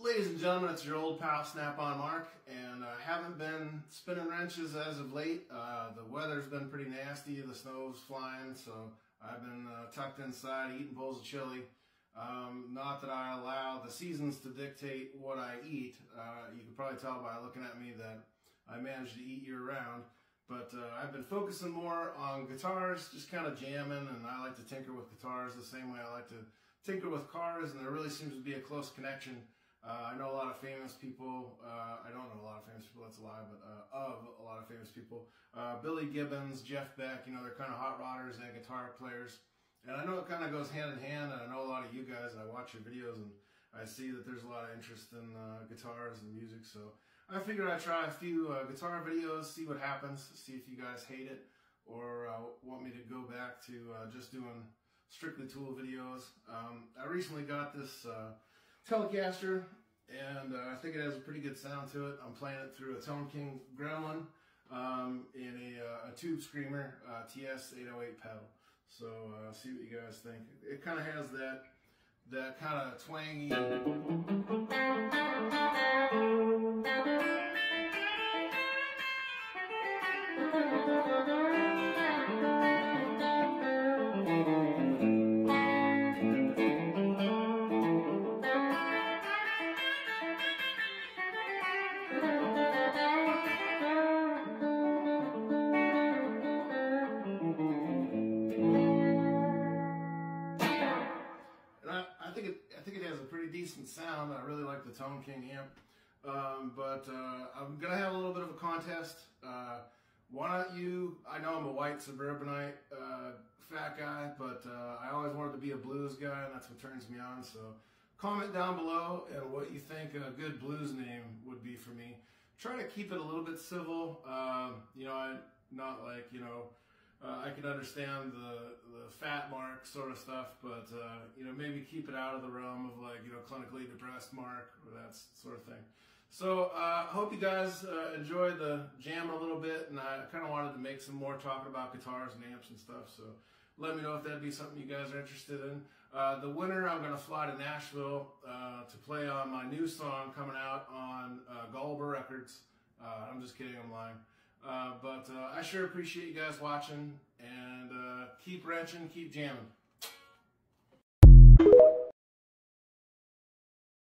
Ladies and gentlemen, it's your old pal Snap-on Mark, and I haven't been spinning wrenches as of late. Uh, the weather's been pretty nasty, the snow's flying, so I've been uh, tucked inside eating bowls of chili. Um, not that I allow the seasons to dictate what I eat. Uh, you can probably tell by looking at me that I manage to eat year round. But uh, I've been focusing more on guitars, just kind of jamming, and I like to tinker with guitars the same way I like to tinker with cars, and there really seems to be a close connection uh, I know a lot of famous people. Uh, I don't know a lot of famous people, that's a lie, but uh, of a lot of famous people. Uh, Billy Gibbons, Jeff Beck, you know, they're kind of hot rodders and guitar players. And I know it kind of goes hand in hand, and I know a lot of you guys, I watch your videos, and I see that there's a lot of interest in uh, guitars and music. So I figured I'd try a few uh, guitar videos, see what happens, see if you guys hate it, or want me to go back to just doing strictly tool videos. Um, I recently got this Telecaster, and uh, I think it has a pretty good sound to it. I'm playing it through a Tone King Gremlin um, in a, uh, a, Tube Screamer uh, TS808 pedal. So uh, see what you guys think. It kind of has that that kind of twangy. It I think it has a pretty decent sound. I really like the Tone King amp. Um, but uh, I'm gonna have a little bit of a contest. Uh, why don't you? I know I'm a white suburbanite uh, fat guy, but uh, I always wanted to be a blues guy, and that's what turns me on. So comment down below and what you think a good blues name would be for me. Try to keep it a little bit civil. Um, you know, I not like you know uh, I can understand the the fat mark sort of stuff, but uh, you know maybe keep it out of the realm of like you know clinically depressed mark or that sort of thing. So I uh, hope you guys uh, enjoyed the jam a little bit, and I kind of wanted to make some more talking about guitars and amps and stuff. So let me know if that'd be something you guys are interested in. Uh, the winter, I'm going to fly to Nashville uh, to play on my new song coming out on Gulliver Records. I'm just kidding, I'm lying. Uh, but uh, I sure appreciate you guys watching and uh, keep wrenching, keep jamming.